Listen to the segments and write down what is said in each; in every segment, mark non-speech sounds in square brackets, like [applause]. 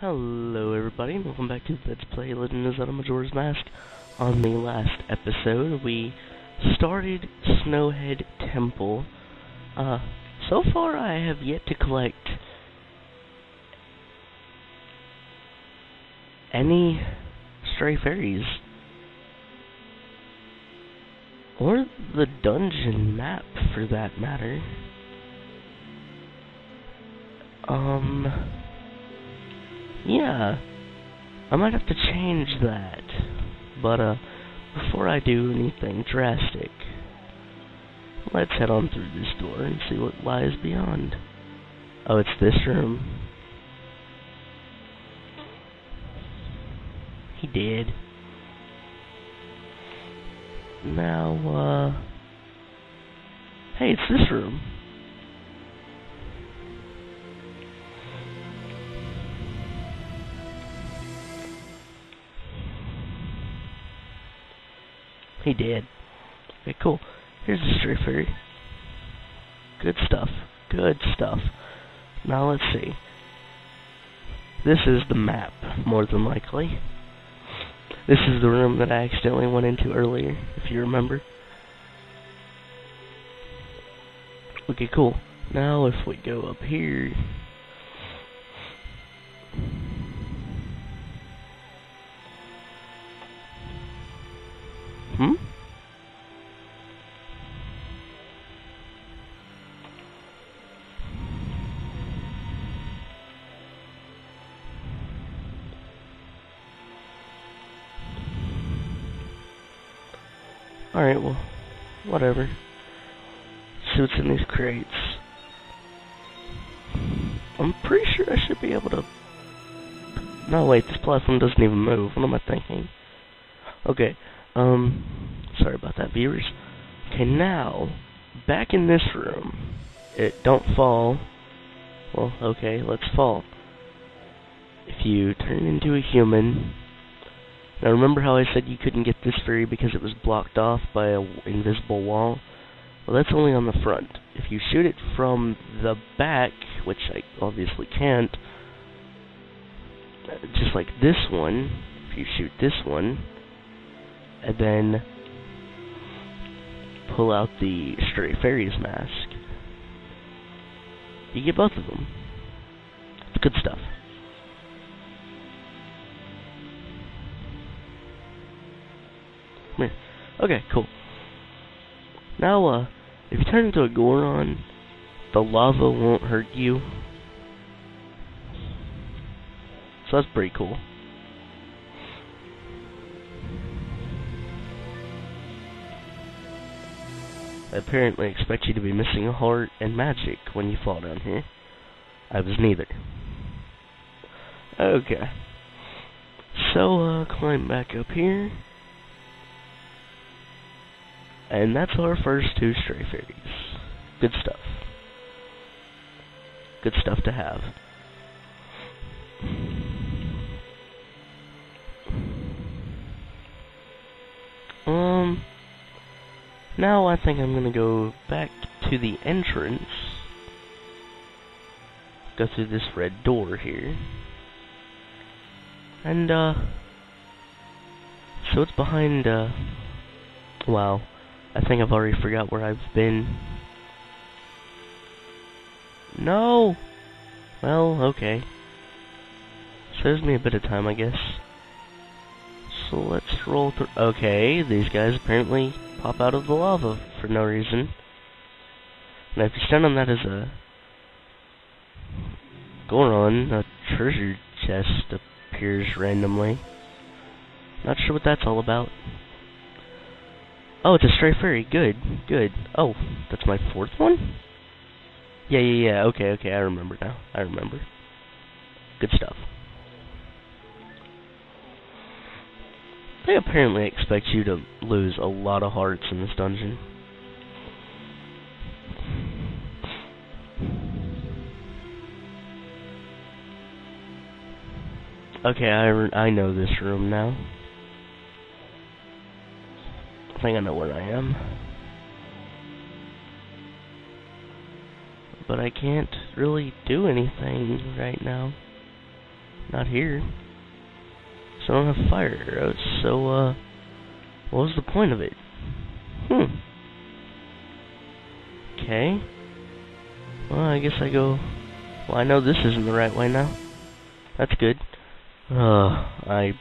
Hello everybody, and welcome back to Let's Play Legend of Zelda Majora's Mask. On the last episode, we started Snowhead Temple. Uh, so far I have yet to collect any stray fairies. Or the dungeon map, for that matter. Um... Yeah, I might have to change that. But, uh, before I do anything drastic, let's head on through this door and see what lies beyond. Oh, it's this room. He did. Now, uh... Hey, it's this room. He did. Okay, cool. Here's the stray fairy. Good stuff. Good stuff. Now let's see. This is the map, more than likely. This is the room that I accidentally went into earlier, if you remember. Okay, cool. Now if we go up here... Alright, well, whatever. What's in these crates. I'm pretty sure I should be able to... No, wait, this platform doesn't even move. What am I thinking? Okay, um, sorry about that, viewers. Okay, now, back in this room. It don't fall. Well, okay, let's fall. If you turn into a human... Now remember how I said you couldn't get this fairy because it was blocked off by an invisible wall? Well, that's only on the front. If you shoot it from the back, which I obviously can't, uh, just like this one, if you shoot this one, and then pull out the Stray Fairies mask. You get both of them. It's good stuff. Okay, cool. Now, uh, if you turn into a Goron, the lava won't hurt you. So that's pretty cool. I apparently expect you to be missing a heart and magic when you fall down here. I was neither. Okay. So, uh, climb back up here. And that's our first two stray fairies. Good stuff. Good stuff to have. Um... Now I think I'm gonna go back to the entrance. Go through this red door here. And, uh... So it's behind, uh... Wow. I think I've already forgot where I've been. No! Well, okay. Saves me a bit of time, I guess. So let's roll through. Okay, these guys apparently pop out of the lava for no reason. Now, if you stand on that as a Goron, a treasure chest appears randomly. Not sure what that's all about. Oh, it's a stray fairy. Good, good. Oh, that's my fourth one? Yeah, yeah, yeah. Okay, okay. I remember now. I remember. Good stuff. They apparently expect you to lose a lot of hearts in this dungeon. Okay, I, I know this room now. I think I know where I am. But I can't really do anything right now. not here. So I don't have fire arrows, so, uh, what was the point of it? Hmm. Okay. Well, I guess I go... Well, I know this isn't the right way now. That's good. Uh, I...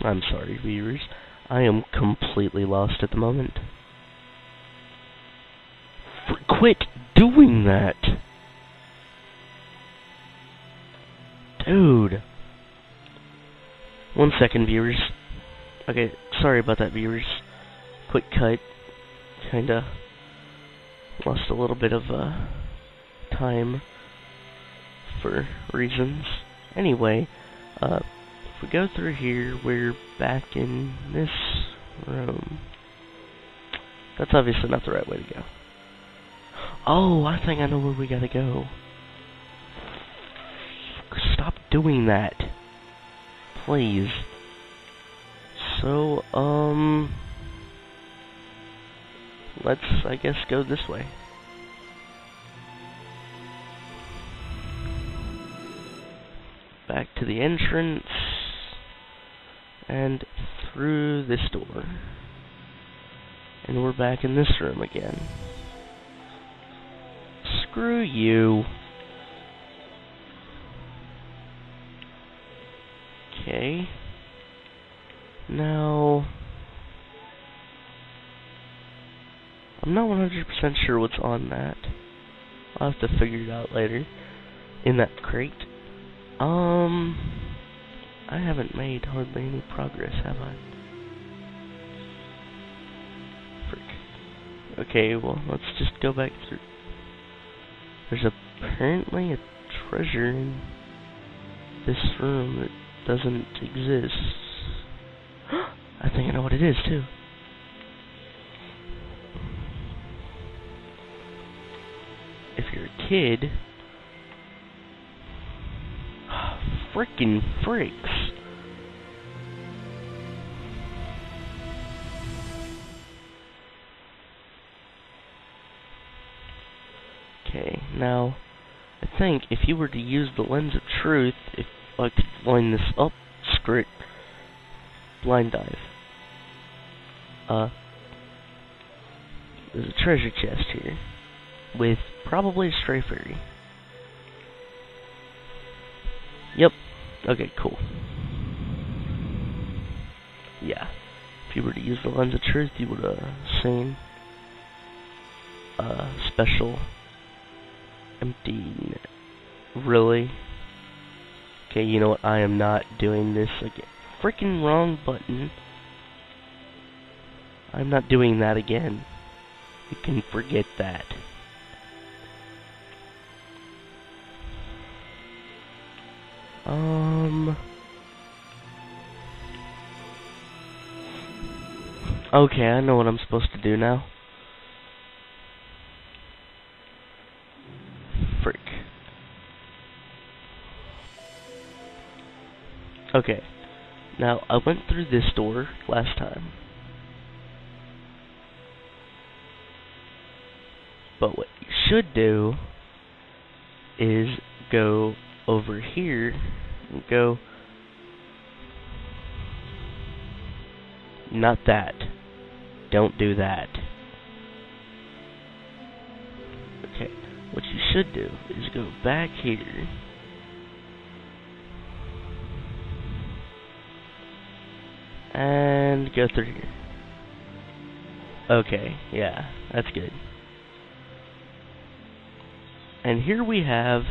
I'm sorry, viewers. I am completely lost at the moment. Quit doing that! Dude. One second, viewers. Okay, sorry about that, viewers. Quick cut. Kinda lost a little bit of uh, time for reasons. Anyway, uh, we go through here, we're back in this room. That's obviously not the right way to go. Oh, I think I know where we gotta go. Stop doing that. Please. So, um... Let's, I guess, go this way. Back to the entrance. And through this door. And we're back in this room again. Screw you. Okay. Now... I'm not 100% sure what's on that. I'll have to figure it out later. In that crate. Um... I haven't made hardly any progress, have I? Frick. Okay, well, let's just go back through. There's apparently a treasure in this room that doesn't exist. [gasps] I think I know what it is, too. If you're a kid... Frickin' freaks. Okay, now, I think if you were to use the lens of truth, if I could line this up, screw it, blind dive. Uh, there's a treasure chest here, with probably a stray fairy. Yep. Okay, cool. Yeah. If you were to use the lens of truth, you would have seen a special empty. Really? Okay, you know what? I am not doing this again. Freaking wrong button. I'm not doing that again. You can forget that. Um... Okay, I know what I'm supposed to do now. Freak. Okay. Now, I went through this door last time. But what you should do is go over here and go not that. Don't do that. Okay, what you should do is go back here and go through here. Okay, yeah, that's good. And here we have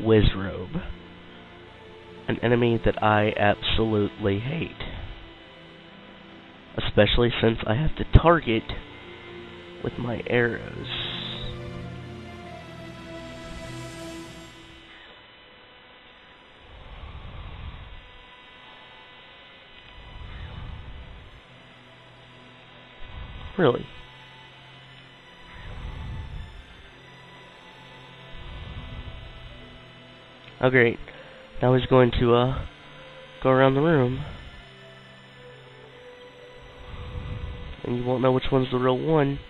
Wizrobe, an enemy that I absolutely hate. Especially since I have to target with my arrows. Really? Oh, great. Now he's going to uh, go around the room. And you won't know which one's the real one.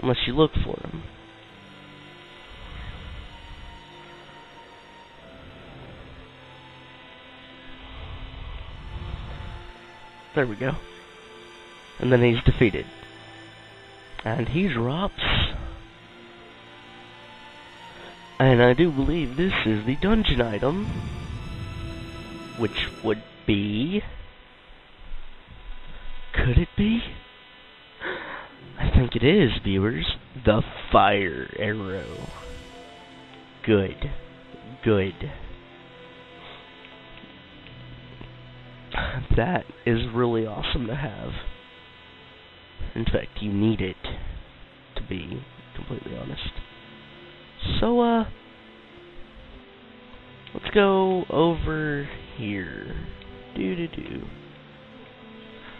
Unless you look for him. There we go. And then he's defeated. And he drops... And I do believe this is the dungeon item. Which would be... Could it be? I think it is, viewers. The fire arrow. Good. Good. That is really awesome to have. In fact, you need it, to be completely honest. So, uh, let's go over here. Do do do.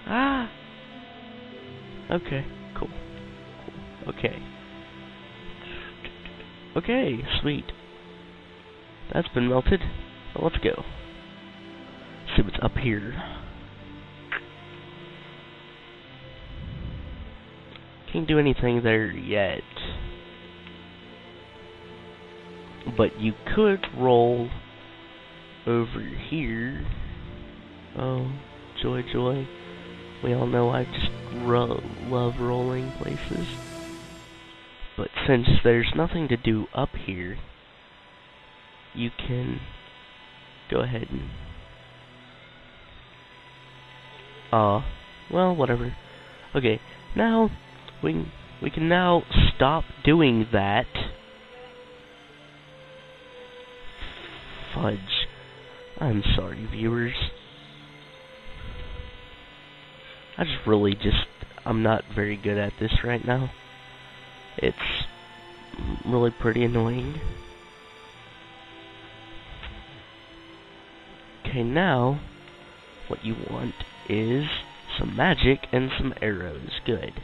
Ah! Okay, cool. cool. Okay. Okay, sweet. That's been melted. let's go. See what's up here. Can't do anything there yet. But you could roll over here. Oh, joy, joy. We all know I just ro love rolling places. But since there's nothing to do up here, you can go ahead and... Uh, well, whatever. Okay, now we can, we can now stop doing that. Fudge. I'm sorry, viewers. I just really just, I'm not very good at this right now. It's really pretty annoying. Okay, now, what you want is some magic and some arrows. Good.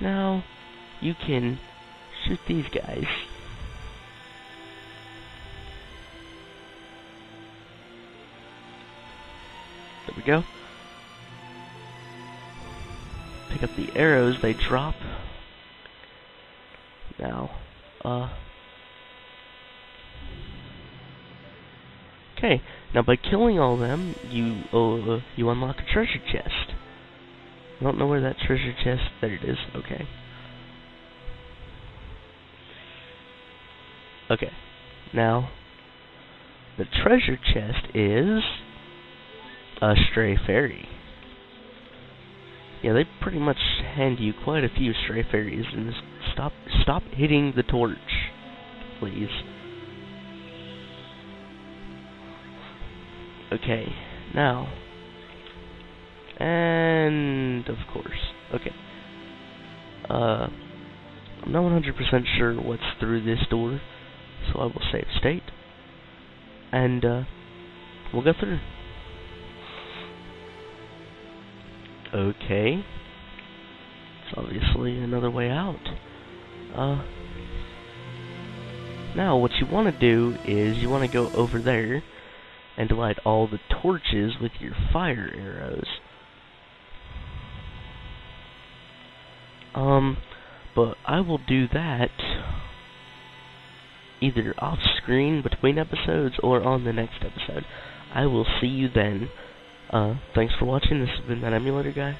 Now, you can shoot these guys. There we go. Pick up the arrows, they drop. Now, uh... Okay, now by killing all them, you uh, you unlock a treasure chest. I don't know where that treasure chest... There it is. Okay. Okay. Now, the treasure chest is a stray fairy. Yeah, they pretty much hand you quite a few stray fairies, and stop stop hitting the torch, please. Okay, now and of course, okay. Uh, I'm not 100% sure what's through this door, so I will save state. And, uh, we'll go through. Okay. It's obviously another way out. Uh, now, what you want to do is you want to go over there and light all the torches with your fire arrows. Um, but I will do that either off screen between episodes or on the next episode. I will see you then. Uh, thanks for watching. This has been that emulator guy.